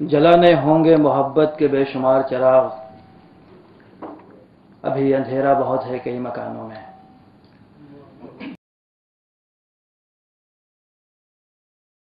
جلانے ہوں گے، محبت کے بے شمار چراغ۔ ابھی اندھیرا بہت ہے کئی مکانوں میں۔